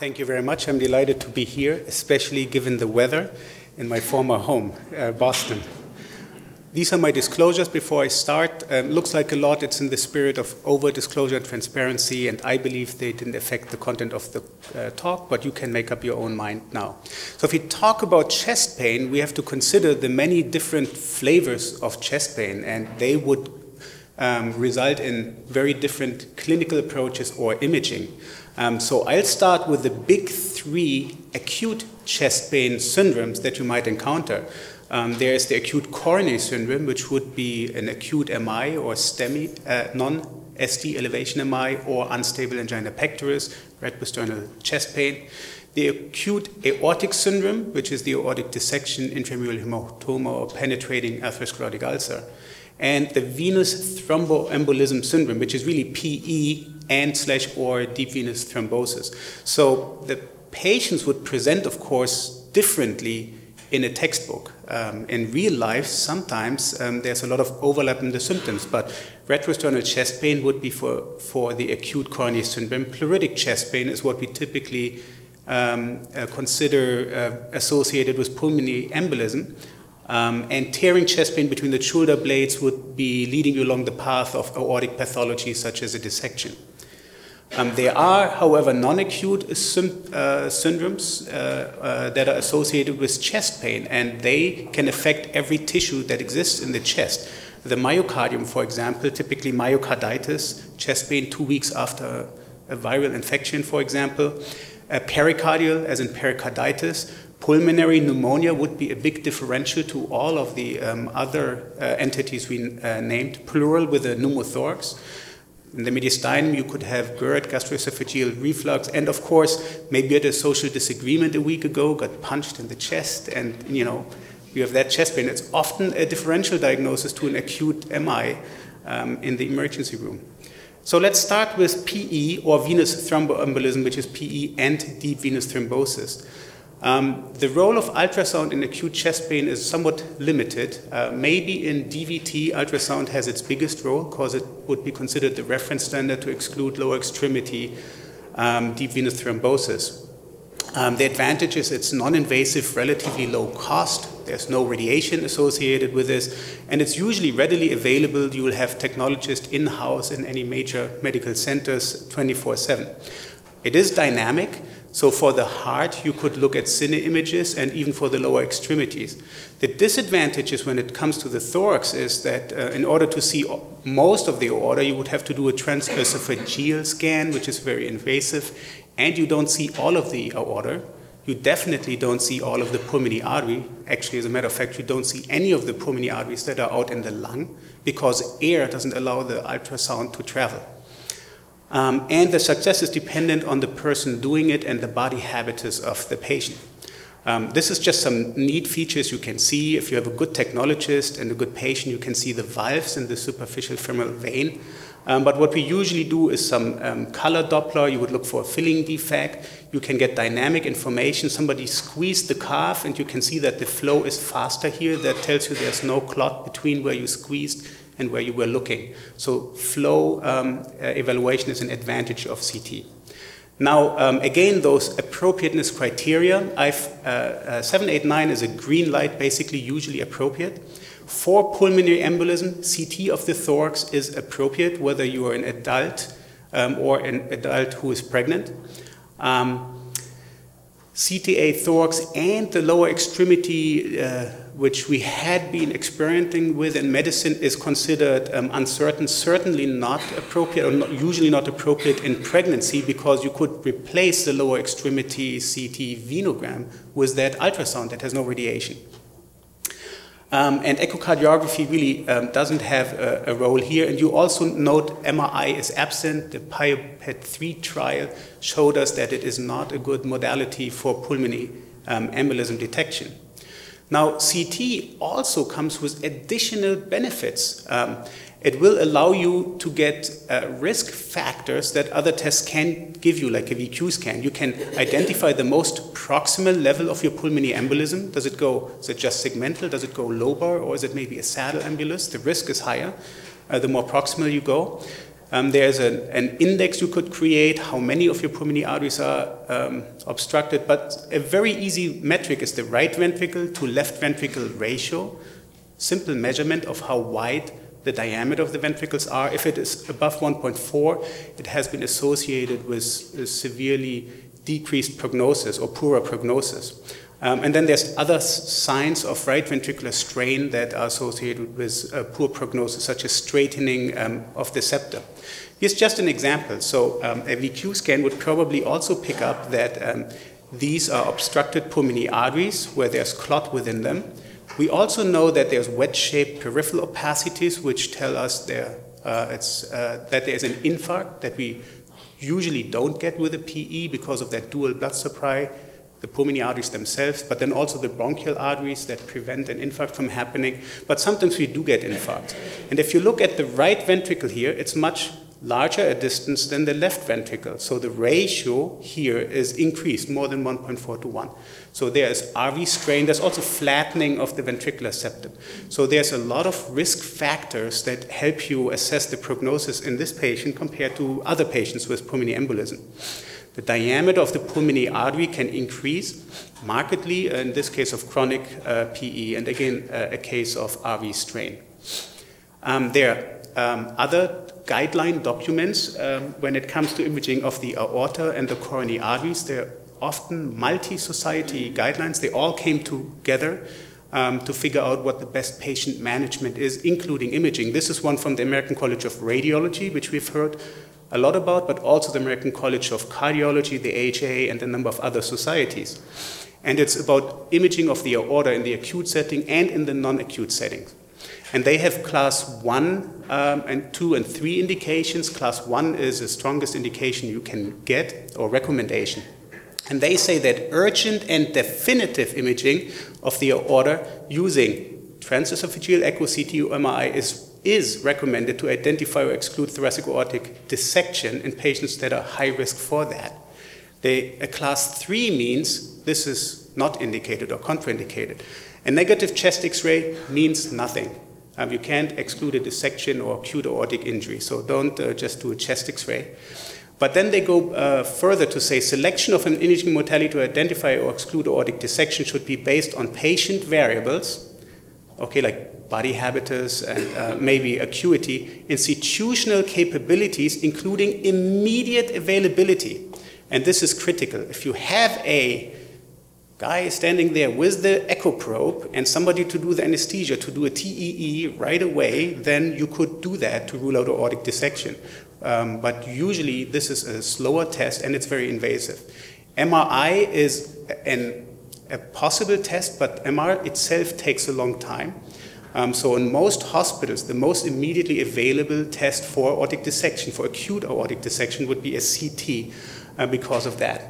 Thank you very much. I'm delighted to be here, especially given the weather in my former home, uh, Boston. These are my disclosures before I start. Um, looks like a lot. It's in the spirit of over disclosure and transparency, and I believe they didn't affect the content of the uh, talk, but you can make up your own mind now. So, if we talk about chest pain, we have to consider the many different flavors of chest pain, and they would um, result in very different clinical approaches or imaging. Um, so, I'll start with the big three acute chest pain syndromes that you might encounter. Um, there is the acute coronary syndrome, which would be an acute MI or STEMI, uh, non-ST elevation MI or unstable angina pectoris, retrosternal chest pain. The acute aortic syndrome, which is the aortic dissection, intramural hematoma, or penetrating atherosclerotic ulcer. And the venous thromboembolism syndrome, which is really PE and slash or deep venous thrombosis. So the patients would present, of course, differently in a textbook. Um, in real life, sometimes um, there's a lot of overlap in the symptoms, but retrosternal chest pain would be for, for the acute coronary syndrome. Pleuritic chest pain is what we typically um, uh, consider uh, associated with pulmonary embolism. Um, and tearing chest pain between the shoulder blades would be leading you along the path of aortic pathology, such as a dissection. Um, there are, however, non-acute sym- uh, syndromes uh, uh, that are associated with chest pain, and they can affect every tissue that exists in the chest. The myocardium, for example, typically myocarditis, chest pain two weeks after a viral infection, for example. pericardial, as in pericarditis. Pulmonary pneumonia would be a big differential to all of the um, other uh, entities we uh, named, pleural with a pneumothorax. In the mediastinum, you could have GERD, gastroesophageal reflux, and of course, maybe at a social disagreement a week ago, got punched in the chest, and you know, you have that chest pain. It's often a differential diagnosis to an acute MI um, in the emergency room. So let's start with PE or venous thromboembolism, which is PE and deep venous thrombosis. Um, the role of ultrasound in acute chest pain is somewhat limited. Uh, maybe in DVT, ultrasound has its biggest role because it would be considered the reference standard to exclude lower extremity um, deep venous thrombosis. Um, the advantage is it's non invasive, relatively low cost. There's no radiation associated with this, and it's usually readily available. You will have technologists in house in any major medical centers 24 7. It is dynamic. So for the heart, you could look at cine images and even for the lower extremities. The disadvantages when it comes to the thorax is that uh, in order to see most of the aorta, you would have to do a transesophageal scan, which is very invasive, and you don't see all of the aorta. You definitely don't see all of the pulmonary artery. Actually, as a matter of fact, you don't see any of the pulmonary arteries that are out in the lung because air doesn't allow the ultrasound to travel. Um, and the success is dependent on the person doing it and the body habitus of the patient. Um, this is just some neat features you can see. If you have a good technologist and a good patient, you can see the valves in the superficial femoral vein. Um, but what we usually do is some um, color Doppler. You would look for a filling defect. You can get dynamic information. Somebody squeezed the calf, and you can see that the flow is faster here. That tells you there's no clot between where you squeezed and where you were looking. So flow um, uh, evaluation is an advantage of CT. Now, um, again, those appropriateness criteria, I've, uh, uh, 789 is a green light, basically usually appropriate. For pulmonary embolism, CT of the thorax is appropriate, whether you are an adult um, or an adult who is pregnant. Um, CTA thorax and the lower extremity uh, which we had been experimenting with in medicine is considered um, uncertain, certainly not appropriate, or not, usually not appropriate in pregnancy because you could replace the lower extremity CT venogram with that ultrasound that has no radiation. Um, and echocardiography really um, doesn't have a, a, role here. And you also note MRI is absent. The PIOPED 3 trial showed us that it is not a good modality for pulmonary um, embolism detection. Now, CT also comes with additional benefits. It will allow you to get uh, risk factors that other tests can give you, like a VQ scan. You can identify the most proximal level of your pulmonary embolism. Does it go, is it just segmental? Does it go lobar? Or is it maybe a saddle embolus? The risk is higher uh, the more proximal you go. Um, there's an, an, index you could create, how many of your pulmonary arteries are um, obstructed, but a very easy metric is the right ventricle to left ventricle ratio, simple measurement of how wide the diameter of the ventricles are. If it is above 1.4, it has been associated with severely decreased prognosis or poorer prognosis. Um, and then there's other signs of right ventricular strain that are associated with poor prognosis, such as straightening um, of the septum. Here's just an example. So um, a VQ scan would probably also pick up that um, these are obstructed pulmonary arteries where there's clot within them. We also know that there's wedge-shaped peripheral opacities, which tell us there, uh, uh, that there's an infarct that we usually don't get with a PE because of that dual blood supply the pulmonary arteries themselves, but then also the bronchial arteries that prevent an infarct from happening. But sometimes we do get infarcts. And if you look at the right ventricle here, it's much larger a distance than the left ventricle. So the ratio here is increased more than 1.4 to 1. So there's RV strain, there's also flattening of the ventricular septum. So there's a lot of risk factors that help you assess the prognosis in this patient compared to other patients with pulmonary embolism. The diameter of the pulmonary artery can increase markedly, in this case of chronic uh, PE, and again, uh, a case of RV strain. Um, there um, other guideline documents um, when it comes to imaging of the aorta and the coronary arteries. They're often multi society guidelines. They all came together um, to figure out what the best patient management is, including imaging. This is one from the American College of Radiology, which we've heard a lot about, but also the American College of Cardiology, the AHA, and a number of other societies. And it's about imaging of the aorta in the acute setting and in the non acute settings. And they have class one um, and two and three indications. Class one is the strongest indication you can get or recommendation. And they say that urgent and definitive imaging of the aorta using transesophageal echo CT or MRI is is recommended to identify or exclude thoracic aortic dissection in patients that are high risk for that. They, a class 3 means this is not indicated or contraindicated. A negative chest x ray means nothing. Um, you can't exclude a dissection or acute aortic injury, so don't uh, just do a chest x ray. But then they go uh, further to say selection of an imaging modality to identify or exclude aortic dissection should be based on patient variables, okay, like body habitus, and uh, maybe acuity, institutional capabilities, including immediate availability. And this is critical. If you have a guy standing there with the echo probe and somebody to do the anesthesia, to do a TEE right away, then you could do that to rule out aortic dissection. Um, but usually this is a slower test and it's very invasive. MRI is an, a possible test, but MR itself takes a long time. Um, so in most hospitals, the most immediately available test for aortic dissection, for acute aortic dissection, would be a CT uh, because of that.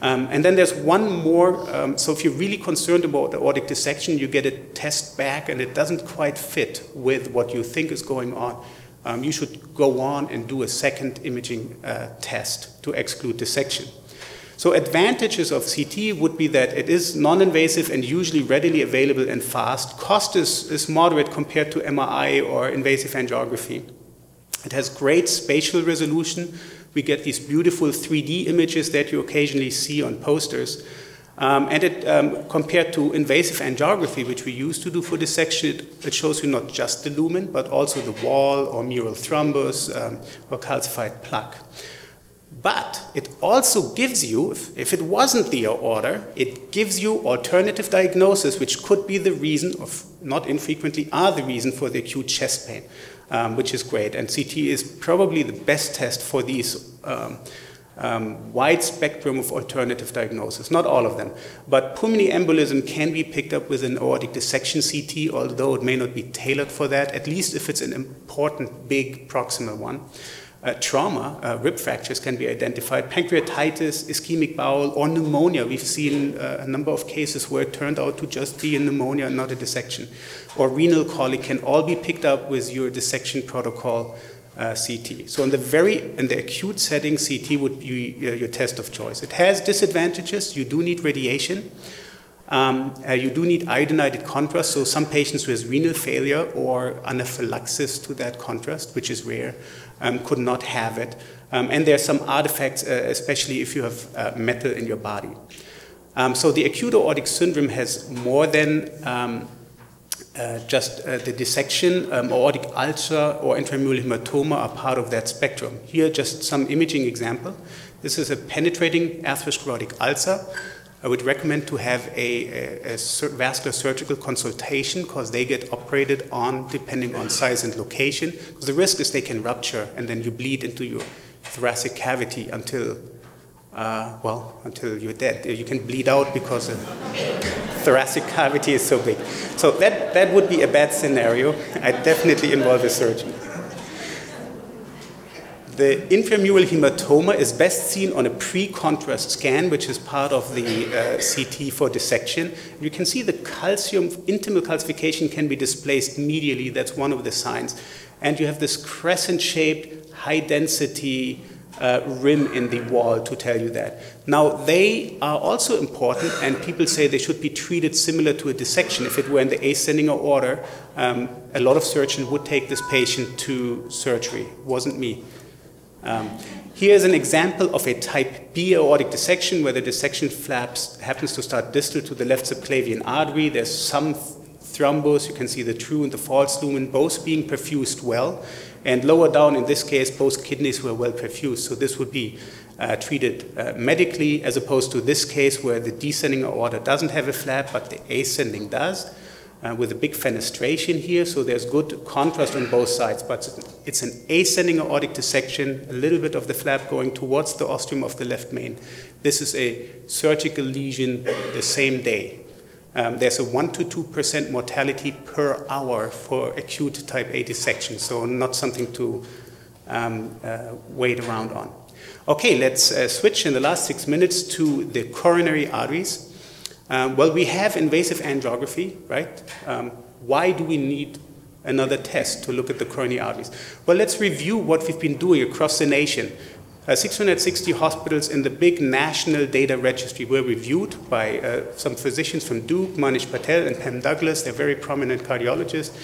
Um, and then there's one more. Um, so if you're really concerned about the aortic dissection, you get a test back and it doesn't quite fit with what you think is going on. Um, you should go on and do a second imaging uh, test to exclude dissection. So advantages of CT would be that it is non-invasive and usually readily available and fast. Cost is, is moderate compared to MRI or invasive angiography. It has great spatial resolution. We get these beautiful 3D images that you occasionally see on posters. Um, and it, um, compared to invasive angiography, which we used to do for dissection, it, it, shows you not just the lumen, but also the wall or mural thrombus um, or calcified plaque. But it also gives you, if, if it wasn't the aorta, it gives you alternative diagnosis, which could be the reason, of not infrequently are the reason for the acute chest pain, um, which is great. And CT is probably the best test for these um, um, wide spectrum of alternative diagnosis. Not all of them, but pulmonary embolism can be picked up with an aortic dissection CT, although it may not be tailored for that. At least if it's an important, big proximal one uh, trauma, uh, rib fractures can be identified, pancreatitis, ischemic bowel, or pneumonia. We've seen uh, a number of cases where it turned out to just be a pneumonia and not a dissection. Or renal colic can all be picked up with your dissection protocol uh, CT. So in the very in the acute setting, CT would be uh, your test of choice. It has disadvantages. You do need radiation. Um, uh, you do need iodinated contrast, so some patients with renal failure or anaphylaxis to that contrast, which is rare, um, could not have it. Um, and there are some artifacts, uh, especially if you have uh, metal in your body. Um, so the acute aortic syndrome has more than um, uh, just uh, the dissection, um, aortic ulcer or intramural hematoma are part of that spectrum. Here, just some imaging example. This is a penetrating atherosclerotic ulcer. I would recommend to have a, a, a vascular surgical consultation because they get operated on depending on size and location. Because the risk is they can rupture and then you bleed into your thoracic cavity until, uh, well, until you're dead. You can bleed out because the thoracic cavity is so big. So that, that would be a bad scenario. I definitely involve a surgeon. The intramural hematoma is best seen on a pre-contrast scan, which is part of the uh, CT for dissection. You can see the calcium, intimal calcification can be displaced medially. That's one of the signs. And you have this crescent-shaped, high-density uh, rim in the wall to tell you that. Now, they are also important, and people say they should be treated similar to a dissection. If it were in the ascending aorta, um, a lot of surgeons would take this patient to surgery. Wasn't me. Um, here's an example of a type B aortic dissection where the dissection flaps happens to start distal to the left subclavian artery. There's some thrombus. You can see the true and the false lumen both being perfused well. And lower down, in this case, both kidneys were well perfused. So this would be uh, treated uh, medically as opposed to this case where the descending aorta doesn't have a flap, but the ascending does uh, with a big fenestration here, so there's good contrast on both sides, but it's an ascending aortic dissection, a little bit of the flap going towards the ostium of the left main. This is a surgical lesion the same day. Um, there's a 1 to 2% mortality per hour for acute type A dissection, so not something to um, uh, wait around on. Okay, let's uh, switch in the last six minutes to the coronary arteries. Um, well, we have invasive angiography, right? Um, why do we need another test to look at the coronary arteries? Well, let's review what we've been doing across the nation. Uh, 660 hospitals in the big national data registry were reviewed by uh, some physicians from Duke, Manesh Patel, and Pam Douglas. They're very prominent cardiologists.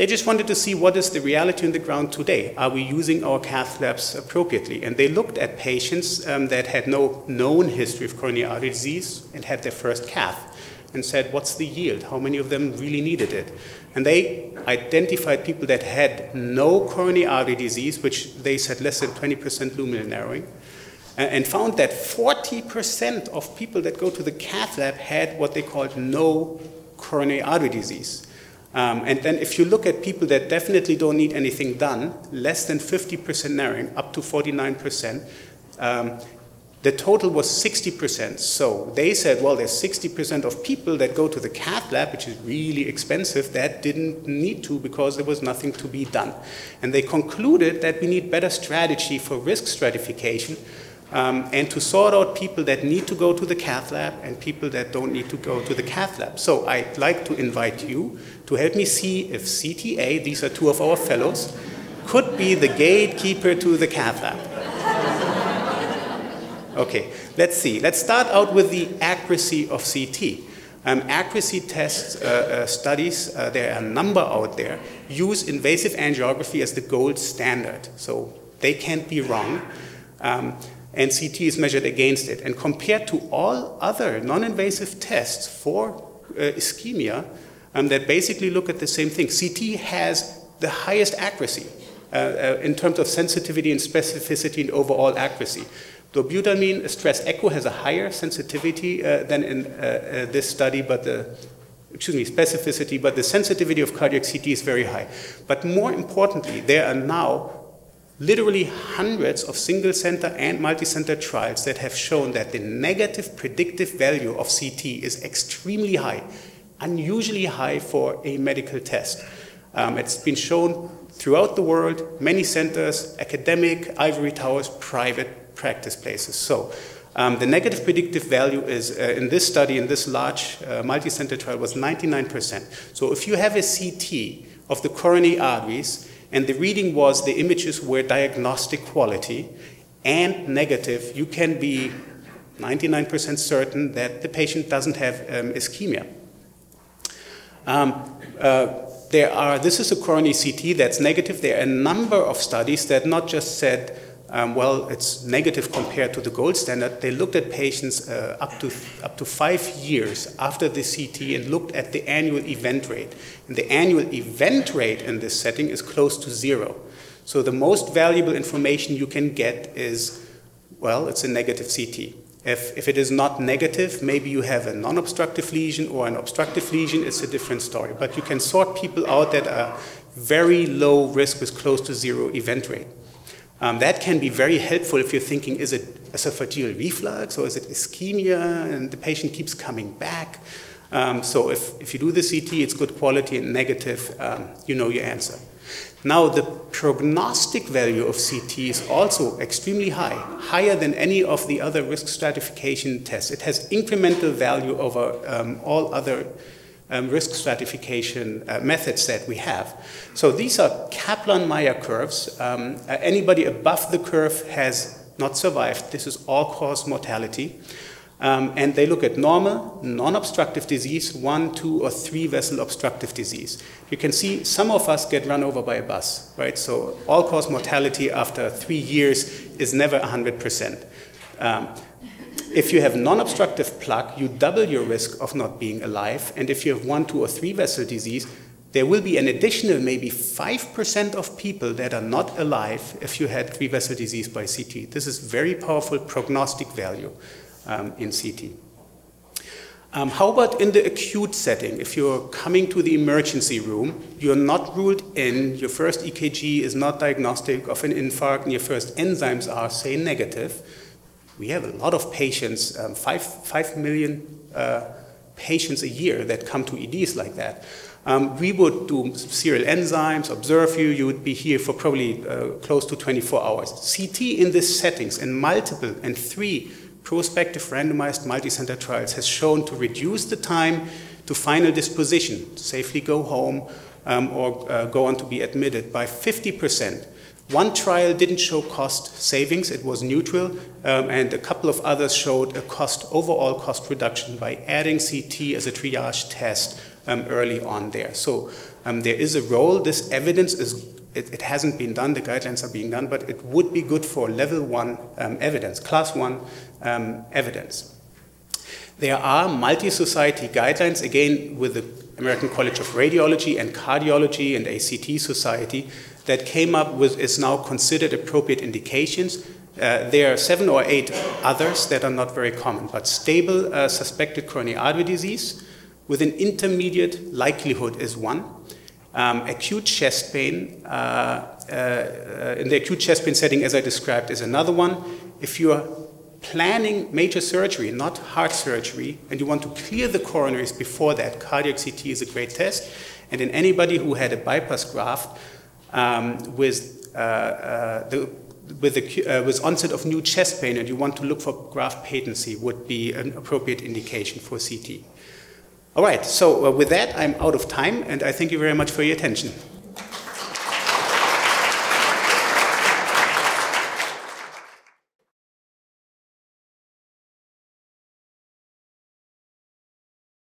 They just wanted to see what is the reality on the ground today. Are we using our cath labs appropriately? And they looked at patients um, that had no known history of coronary artery disease and had their first cath and said, what's the yield? How many of them really needed it? And they identified people that had no coronary artery disease, which they said less than 20% luminal narrowing, and found that 40% of people that go to the cath lab had what they called no coronary artery disease. Um, and then if you look at people that definitely don't need anything done, less than 50% narrowing, up to 49%, um, the total was 60%. So they said, well, there's 60% of people that go to the cath lab, which is really expensive, that didn't need to because there was nothing to be done. And they concluded that we need better strategy for risk stratification um, and to sort out people that need to go to the cath lab and people that don't need to go to the cath lab. So I'd like to invite you to help me see if CTA, these are two of our fellows, could be the gatekeeper to the cath lab. okay, let's see. Let's start out with the accuracy of CT. Um, accuracy test uh, uh, studies, uh, there are a number out there, use invasive angiography as the gold standard. So they can't be wrong. Um, and CT is measured against it. And compared to all other non-invasive tests for uh, ischemia um, that basically look at the same thing, CT has the highest accuracy uh, uh, in terms of sensitivity and specificity and overall accuracy. Dobutamine stress echo has a higher sensitivity uh, than in uh, uh, this study, but the excuse me, specificity, but the sensitivity of cardiac CT is very high. But more importantly, there are now literally hundreds of single center and multi center trials that have shown that the negative predictive value of CT is extremely high, unusually high for a medical test. Um, it's been shown throughout the world, many centers, academic, ivory towers, private practice places. So um, the negative predictive value is, uh, in this study, in this large uh, multi-center trial, was 99%. So if you have a CT of the coronary arteries, and the reading was the images were diagnostic quality and negative, you can be 99% certain that the patient doesn't have um, ischemia. Um, uh, there are, this is a coronary CT that's negative. There are a number of studies that not just said, um, well, it's negative compared to the gold standard. They looked at patients uh, up, to, up to five years after the CT and looked at the annual event rate. And the annual event rate in this setting is close to zero. So the most valuable information you can get is, well, it's a negative CT. If, if it is not negative, maybe you have a non obstructive lesion or an obstructive lesion, it's a different story. But you can sort people out that are very low risk with close to zero event rate. Um, that can be very helpful if you're thinking, is it esophageal reflux or is it ischemia and the patient keeps coming back? Um, so if, if you do the CT, it's good quality and negative, um, you know your answer. Now, the prognostic value of CT is also extremely high, higher than any of the other risk stratification tests. It has incremental value over um, all other um, risk stratification uh, methods that we have. So these are Kaplan-Meier curves. Um, uh, anybody above the curve has not survived. This is all-cause mortality. Um, and they look at normal, non-obstructive disease, one, two, or three vessel obstructive disease. You can see some of us get run over by a bus, right? So all-cause mortality after three years is never 100%. Um, if you have non-obstructive plaque, you double your risk of not being alive. And if you have one, two, or three vessel disease, there will be an additional maybe 5% of people that are not alive if you had three vessel disease by CT. This is very powerful prognostic value um, in CT. Um, how about in the acute setting? If you're coming to the emergency room, you're not ruled in, your first EKG is not diagnostic of an infarct, and your first enzymes are, say, negative. We have a lot of patients, um, five, five million uh, patients a year that come to EDs like that. Um, we would do serial enzymes, observe you, you would be here for probably uh, close to 24 hours. CT in these settings, in multiple and three prospective randomized multicenter trials has shown to reduce the time to final disposition, safely go home um, or uh, go on to be admitted by 50%. One trial didn't show cost savings, it was neutral, um, and a couple of others showed a cost, overall cost reduction by adding CT as a triage test um, early on there. So um, there is a role, this evidence is it, it, hasn't been done, the guidelines are being done, but it would be good for level one um, evidence, class one um, evidence. There are multi-society guidelines, again with the American College of Radiology and Cardiology and ACT Society, that came up with is now considered appropriate indications. Uh, there are seven or eight others that are not very common, but stable uh, suspected coronary artery disease with an intermediate likelihood is one. Um, acute chest pain, uh, uh, in the acute chest pain setting, as I described, is another one. If you are planning major surgery, not heart surgery, and you want to clear the coronaries before that, cardiac CT is a great test. And in anybody who had a bypass graft um, with, uh, uh, the, with, the, uh, with onset of new chest pain and you want to look for graft patency would be an appropriate indication for CT. All right, so with that, I'm out of time, and I thank you very much for your attention.